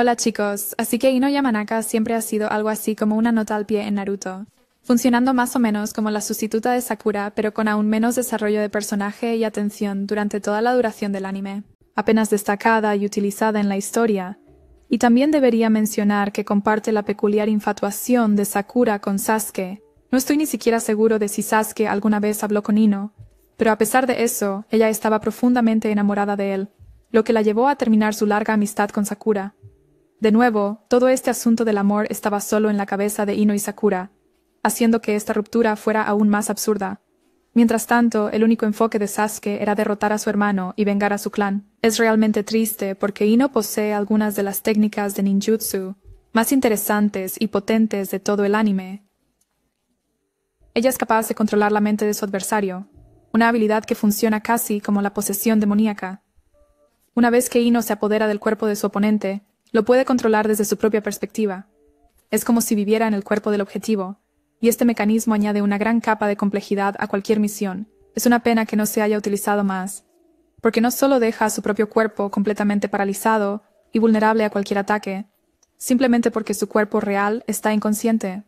Hola chicos, así que Ino Yamanaka siempre ha sido algo así como una nota al pie en Naruto, funcionando más o menos como la sustituta de Sakura, pero con aún menos desarrollo de personaje y atención durante toda la duración del anime, apenas destacada y utilizada en la historia. Y también debería mencionar que comparte la peculiar infatuación de Sakura con Sasuke. No estoy ni siquiera seguro de si Sasuke alguna vez habló con Ino, pero a pesar de eso, ella estaba profundamente enamorada de él, lo que la llevó a terminar su larga amistad con Sakura. De nuevo, todo este asunto del amor estaba solo en la cabeza de Ino y Sakura, haciendo que esta ruptura fuera aún más absurda. Mientras tanto, el único enfoque de Sasuke era derrotar a su hermano y vengar a su clan. Es realmente triste porque Ino posee algunas de las técnicas de ninjutsu más interesantes y potentes de todo el anime. Ella es capaz de controlar la mente de su adversario, una habilidad que funciona casi como la posesión demoníaca. Una vez que Ino se apodera del cuerpo de su oponente, lo puede controlar desde su propia perspectiva. Es como si viviera en el cuerpo del objetivo, y este mecanismo añade una gran capa de complejidad a cualquier misión. Es una pena que no se haya utilizado más, porque no solo deja a su propio cuerpo completamente paralizado y vulnerable a cualquier ataque, simplemente porque su cuerpo real está inconsciente,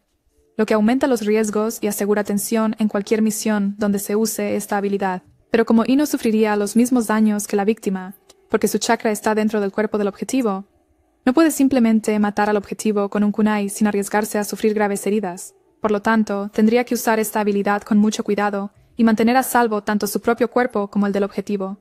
lo que aumenta los riesgos y asegura tensión en cualquier misión donde se use esta habilidad. Pero como Ino sufriría los mismos daños que la víctima, porque su chakra está dentro del cuerpo del objetivo, no puede simplemente matar al objetivo con un kunai sin arriesgarse a sufrir graves heridas. Por lo tanto, tendría que usar esta habilidad con mucho cuidado y mantener a salvo tanto su propio cuerpo como el del objetivo.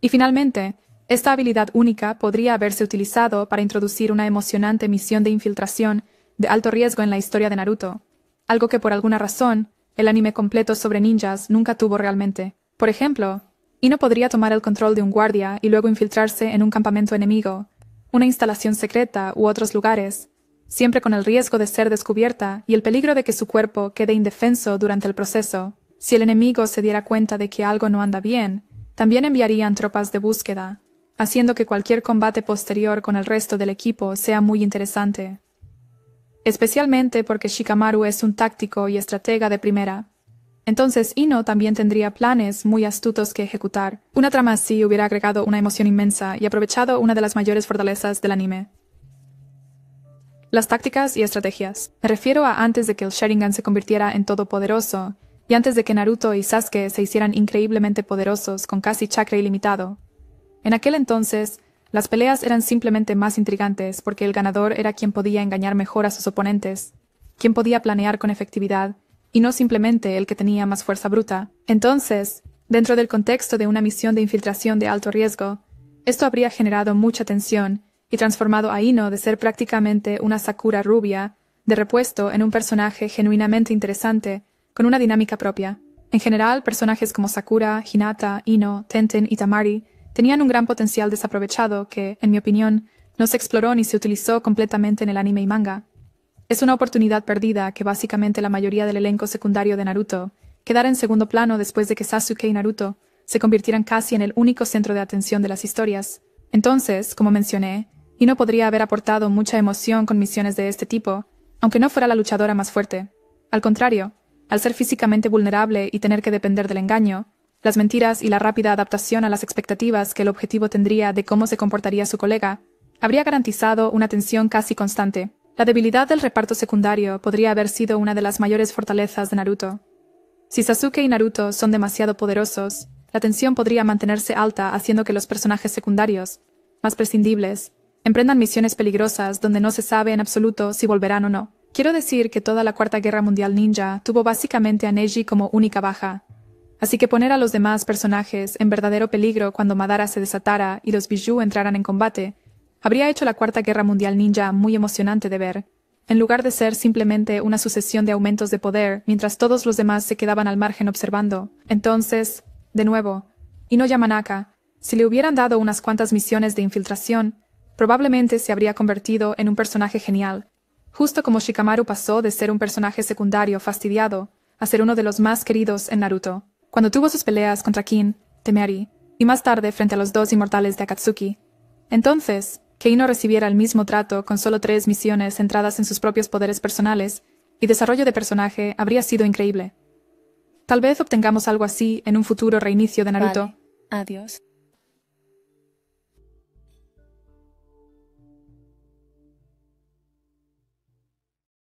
Y finalmente, esta habilidad única podría haberse utilizado para introducir una emocionante misión de infiltración de alto riesgo en la historia de Naruto, algo que por alguna razón el anime completo sobre ninjas nunca tuvo realmente. Por ejemplo, Ino podría tomar el control de un guardia y luego infiltrarse en un campamento enemigo, una instalación secreta u otros lugares, siempre con el riesgo de ser descubierta y el peligro de que su cuerpo quede indefenso durante el proceso. Si el enemigo se diera cuenta de que algo no anda bien, también enviarían tropas de búsqueda, haciendo que cualquier combate posterior con el resto del equipo sea muy interesante. Especialmente porque Shikamaru es un táctico y estratega de primera, entonces Ino también tendría planes muy astutos que ejecutar. Una trama así hubiera agregado una emoción inmensa y aprovechado una de las mayores fortalezas del anime. Las tácticas y estrategias. Me refiero a antes de que el Sharingan se convirtiera en todopoderoso, y antes de que Naruto y Sasuke se hicieran increíblemente poderosos con casi chakra ilimitado. En aquel entonces, las peleas eran simplemente más intrigantes porque el ganador era quien podía engañar mejor a sus oponentes, quien podía planear con efectividad y no simplemente el que tenía más fuerza bruta. Entonces, dentro del contexto de una misión de infiltración de alto riesgo, esto habría generado mucha tensión y transformado a Ino de ser prácticamente una Sakura rubia, de repuesto en un personaje genuinamente interesante, con una dinámica propia. En general, personajes como Sakura, Hinata, Ino, Tenten y Tamari tenían un gran potencial desaprovechado que, en mi opinión, no se exploró ni se utilizó completamente en el anime y manga. Es una oportunidad perdida que básicamente la mayoría del elenco secundario de Naruto quedara en segundo plano después de que Sasuke y Naruto se convirtieran casi en el único centro de atención de las historias. Entonces, como mencioné, Ino podría haber aportado mucha emoción con misiones de este tipo, aunque no fuera la luchadora más fuerte. Al contrario, al ser físicamente vulnerable y tener que depender del engaño, las mentiras y la rápida adaptación a las expectativas que el objetivo tendría de cómo se comportaría su colega, habría garantizado una tensión casi constante. La debilidad del reparto secundario podría haber sido una de las mayores fortalezas de Naruto. Si Sasuke y Naruto son demasiado poderosos, la tensión podría mantenerse alta haciendo que los personajes secundarios, más prescindibles, emprendan misiones peligrosas donde no se sabe en absoluto si volverán o no. Quiero decir que toda la Cuarta Guerra Mundial Ninja tuvo básicamente a Neji como única baja. Así que poner a los demás personajes en verdadero peligro cuando Madara se desatara y los Bijou entraran en combate habría hecho la Cuarta Guerra Mundial Ninja muy emocionante de ver, en lugar de ser simplemente una sucesión de aumentos de poder mientras todos los demás se quedaban al margen observando. Entonces, de nuevo, Ino Yamanaka, si le hubieran dado unas cuantas misiones de infiltración, probablemente se habría convertido en un personaje genial, justo como Shikamaru pasó de ser un personaje secundario fastidiado a ser uno de los más queridos en Naruto, cuando tuvo sus peleas contra Kin, Temeri, y más tarde frente a los dos inmortales de Akatsuki. Entonces, que Ino recibiera el mismo trato con solo tres misiones centradas en sus propios poderes personales y desarrollo de personaje habría sido increíble. Tal vez obtengamos algo así en un futuro reinicio de Naruto. Adiós.